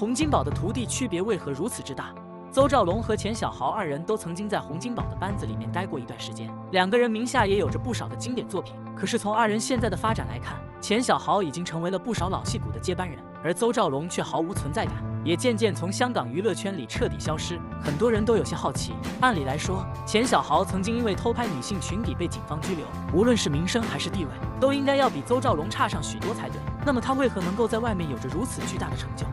洪金宝的徒弟区别为何如此之大？邹兆龙和钱小豪二人都曾经在洪金宝的班子里面待过一段时间，两个人名下也有着不少的经典作品。可是从二人现在的发展来看，钱小豪已经成为了不少老戏骨的接班人，而邹兆龙却毫无存在感，也渐渐从香港娱乐圈里彻底消失。很多人都有些好奇，按理来说，钱小豪曾经因为偷拍女性群体被警方拘留，无论是名声还是地位，都应该要比邹兆龙差上许多才对。那么他为何能够在外面有着如此巨大的成就，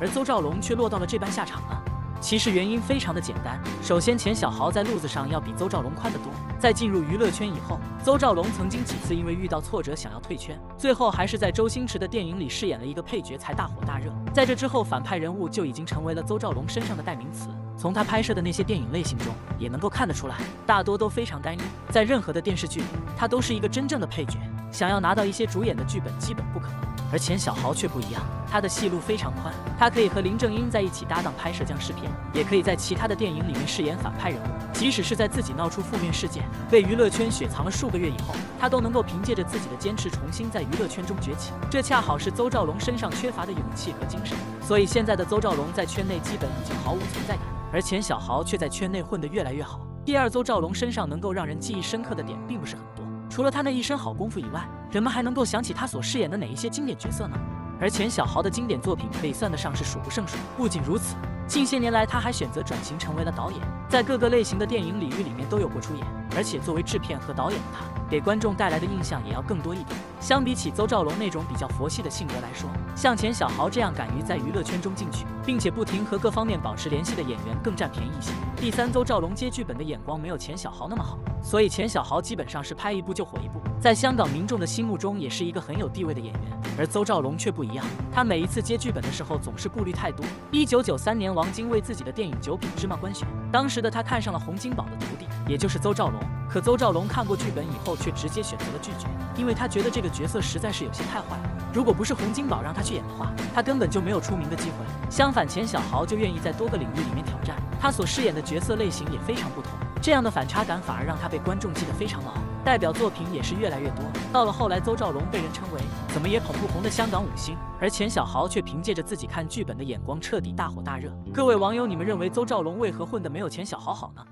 而邹兆龙却落到了这般下场呢？其实原因非常的简单，首先钱小豪在路子上要比邹兆龙宽得多，在进入娱乐圈以后，邹兆龙曾经几次因为遇到挫折想要退圈，最后还是在周星驰的电影里饰演了一个配角才大火大热。在这之后，反派人物就已经成为了邹兆龙身上的代名词。从他拍摄的那些电影类型中也能够看得出来，大多都非常单一，在任何的电视剧里，他都是一个真正的配角，想要拿到一些主演的剧本基本不可能。而钱小豪却不一样，他的戏路非常宽，他可以和林正英在一起搭档拍摄僵尸片，也可以在其他的电影里面饰演反派人物。即使是在自己闹出负面事件，被娱乐圈雪藏了数个月以后，他都能够凭借着自己的坚持重新在娱乐圈中崛起。这恰好是邹兆龙身上缺乏的勇气和精神。所以现在的邹兆龙在圈内基本已经毫无存在感，而钱小豪却在圈内混得越来越好。第二，邹兆龙身上能够让人记忆深刻的点并不是很多。除了他那一身好功夫以外，人们还能够想起他所饰演的哪一些经典角色呢？而钱小豪的经典作品可以算得上是数不胜数。不仅如此，近些年来他还选择转型成为了导演，在各个类型的电影领域里面都有过出演。而且作为制片和导演的他，给观众带来的印象也要更多一点。相比起邹兆龙那种比较佛系的性格来说，像钱小豪这样敢于在娱乐圈中进取，并且不停和各方面保持联系的演员更占便宜一些。第三，邹兆龙接剧本的眼光没有钱小豪那么好，所以钱小豪基本上是拍一部就火一部，在香港民众的心目中也是一个很有地位的演员。而邹兆龙却不一样，他每一次接剧本的时候总是顾虑太多。一九九三年，王晶为自己的电影《九品芝麻官》选，当时的他看上了洪金宝的徒弟，也就是邹兆龙。可邹兆龙看过剧本以后，却直接选择了拒绝，因为他觉得这个角色实在是有些太坏了。如果不是洪金宝让他去演的话，他根本就没有出名的机会。相反，钱小豪就愿意在多个领域里面挑战，他所饰演的角色类型也非常不同。这样的反差感反而让他被观众记得非常牢，代表作品也是越来越多。到了后来，邹兆龙被人称为怎么也捧不红的香港五星，而钱小豪却凭借着自己看剧本的眼光彻底大火大热。各位网友，你们认为邹兆龙为何混得没有钱小豪好呢？